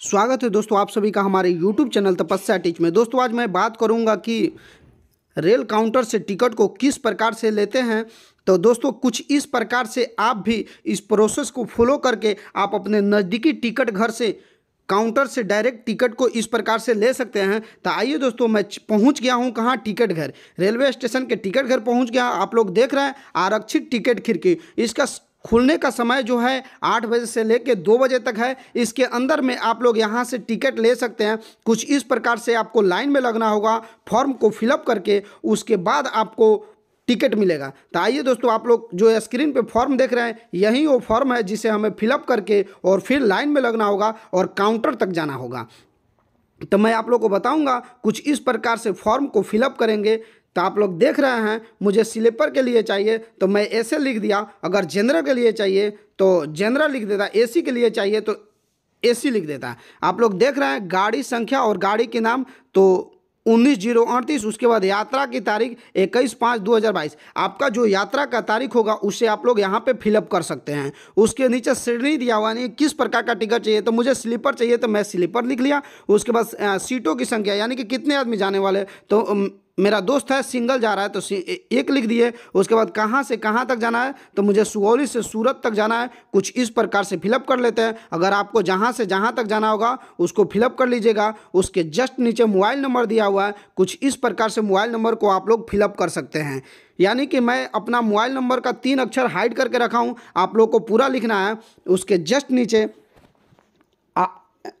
स्वागत है दोस्तों आप सभी का हमारे YouTube चैनल तपस्या टीच में। दोस्तों, आज मैं बात करूँगा कि रेल काउंटर से टिकट को किस प्रकार से लेते हैं। तो दोस्तों, कुछ इस प्रकार से आप भी इस प्रोसेस को फॉलो करके आप अपने नज़दीकी टिकट घर से, काउंटर से डायरेक्ट टिकट को इस प्रकार से ले सकते हैं। तो आइए दोस्तों, मैं पहुँच गया हूँ कहाँ? टिकट घर। रेलवे स्टेशन के टिकट घर पहुँच गया। आप लोग देख रहे हैं आरक्षित टिकट खिड़की। इसका खुलने का समय जो है आठ बजे से लेकर दो बजे तक है। इसके अंदर में आप लोग यहाँ से टिकट ले सकते हैं। कुछ इस प्रकार से आपको लाइन में लगना होगा, फॉर्म को फिलअप करके उसके बाद आपको टिकट मिलेगा। तो आइए दोस्तों, आप लोग जो स्क्रीन पे फॉर्म देख रहे हैं, यही वो फॉर्म है जिसे हमें फिलअप करके और फिर लाइन में लगना होगा और काउंटर तक जाना होगा। तो मैं आप लोग को बताऊँगा, कुछ इस प्रकार से फॉर्म को फिलअप करेंगे। तो आप लोग देख रहे हैं, मुझे स्लीपर के लिए चाहिए तो मैं ऐसे लिख दिया। अगर जनरल के लिए चाहिए तो जनरल लिख देता। एसी के लिए चाहिए तो एसी लिख देता। है आप लोग देख रहे हैं, गाड़ी संख्या और गाड़ी के नाम तो उन्नीस ज़ीरो अड़तीस, उसके बाद यात्रा की तारीख इक्कीस पाँच दो हज़ार बाईस। आपका जो यात्रा का तारीख होगा, उसे आप लोग यहाँ पे फिलअप कर सकते हैं। उसके नीचे श्रेणी दिया हुआ यानी किस प्रकार का टिकट चाहिए तो मुझे स्लीपर चाहिए तो मैं स्लीपर लिख लिया। उसके बाद सीटों की संख्या, यानी कि कितने आदमी जाने वाले तो मेरा दोस्त है सिंगल जा रहा है तो एक लिख दिए, उसके बाद कहाँ से कहाँ तक जाना है तो मुझे सुगौली से सूरत तक जाना है, कुछ इस प्रकार से फिलअप कर लेते हैं। अगर आपको जहाँ से जहाँ तक जाना होगा, उसको फिलअप कर लीजिएगा, उसके जस्ट नीचे मोबाइल नंबर दिया हुआ है, कुछ इस प्रकार से मोबाइल नंबर को आप लोग फिलअप कर सकते हैं। यानी कि मैं अपना मोबाइल नंबर का तीन अक्षर हाइड करके रखा हूँ, आप लोग को पूरा लिखना है, उसके जस्ट नीचे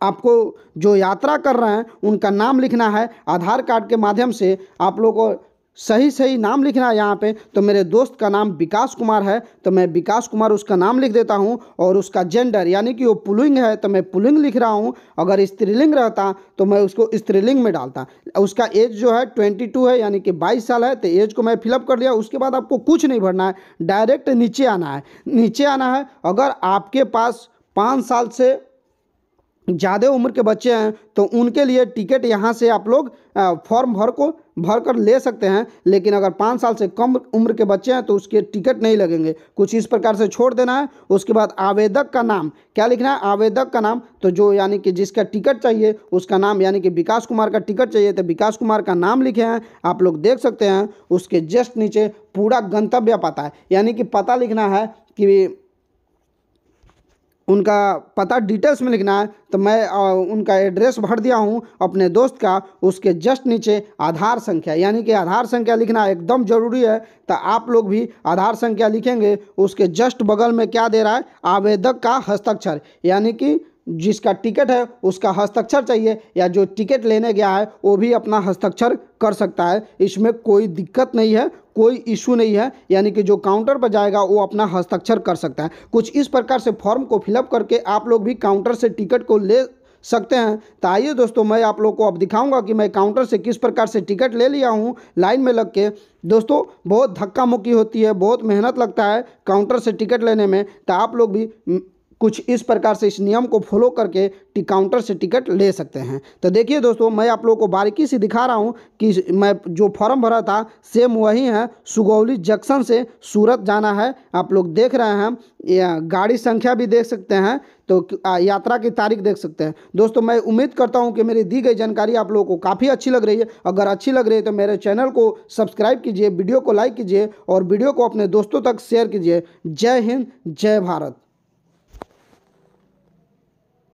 आपको जो यात्रा कर रहे हैं, उनका नाम लिखना है। आधार कार्ड के माध्यम से आप लोग को सही सही नाम लिखना है यहाँ पे। तो मेरे दोस्त का नाम विकास कुमार है। तो मैं विकास कुमार उसका नाम लिख देता हूँ और उसका जेंडर यानी कि वो पुलिंग है तो मैं पुलिंग लिख रहा हूँ। अगर स्त्रीलिंग रहता तो मैं उसको स्त्रीलिंग में डालता। उसका एज जो है ट्वेंटी टू है, यानी कि बाईस साल है तो एज को मैं फिलअप कर दिया। उसके बाद आपको कुछ नहीं भरना है। डायरेक्ट नीचे आना है। नीचे आना है। अगर आपके पास पाँच साल से ज़्यादा उम्र के बच्चे हैं तो उनके लिए टिकट यहाँ से आप लोग फॉर्म भर को, भर कर ले सकते हैं। लेकिन अगर पाँच साल से कम उम्र के बच्चे हैं तो उसके टिकट नहीं लगेंगे। कुछ इस प्रकार से छोड़ देना है। उसके बाद आवेदक का नाम, क्या लिखना है? आवेदक का नाम। तो जो यानी कि जिसका टिकट चाहिए, उसका नाम यानी कि विकास कुमार का टिकट चाहिए तो विकास कुमार का नाम लिखे हैं। आप लोग देख सकते हैं, उसके जस्ट नीचे पूरा गंतव्य पता है। यानी कि पता लिखना है कि उनका पता डिटेल्स में लिखना है तो मैं उनका एड्रेस भर दिया हूँ अपने दोस्त का, उसके जस्ट नीचे आधार संख्या, यानी कि आधार संख्या लिखना एकदम ज़रूरी है तो आप लोग भी आधार संख्या लिखेंगे, उसके जस्ट बगल में क्या दे रहा है, आवेदक का हस्ताक्षर, यानी कि जिसका टिकट है, उसका हस्ताक्षर चाहिए या जो टिकट लेने गया है, वो भी अपना हस्ताक्षर कर सकता है। इसमें कोई दिक्कत नहीं है, कोई इशू नहीं है, यानी कि जो काउंटर पर जाएगा, वो अपना हस्ताक्षर कर सकता है। कुछ इस प्रकार से फॉर्म को फिलअप करके आप लोग भी काउंटर से टिकट को ले सकते हैं। तो आइए दोस्तों, मैं आप लोग को अब दिखाऊँगा कि मैं काउंटर से किस प्रकार से टिकट ले लिया हूँ, लाइन में लग के। दोस्तों, बहुत धक्का मुक्की होती है, बहुत मेहनत लगता है काउंटर से टिकट लेने में। तो आप लोग भी कुछ इस प्रकार से इस नियम को फॉलो करके काउंटर से टिकट ले सकते हैं। तो देखिए दोस्तों, मैं आप लोगों को बारीकी से दिखा रहा हूँ कि मैं जो फॉर्म भरा था सेम वही है। सुगौली जंक्शन से सूरत जाना है। आप लोग देख रहे हैं, या गाड़ी संख्या भी देख सकते हैं तो यात्रा की तारीख देख सकते हैं। दोस्तों, मैं उम्मीद करता हूँ कि मेरी दी गई जानकारी आप लोगों को काफ़ी अच्छी लग रही है। अगर अच्छी लग रही है तो मेरे चैनल को सब्सक्राइब कीजिए, वीडियो को लाइक कीजिए, और वीडियो को अपने दोस्तों तक शेयर कीजिए। जय हिंद, जय भारत।